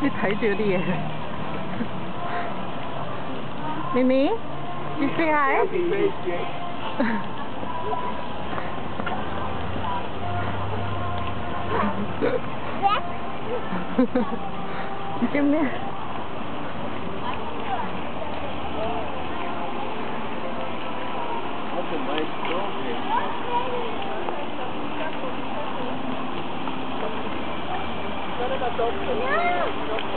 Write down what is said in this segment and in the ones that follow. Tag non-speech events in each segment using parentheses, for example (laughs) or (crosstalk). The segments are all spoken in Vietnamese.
你睇住啲嘢。咪咪，you say hi？ 你见面。 That's a nice dog. you. Não!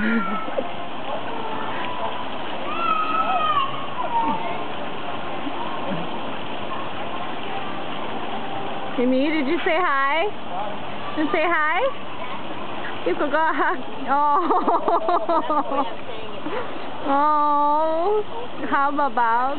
Mimi, did you say hi? Did you say hi? Give Gogo a. Oh. (laughs) Oh. How about?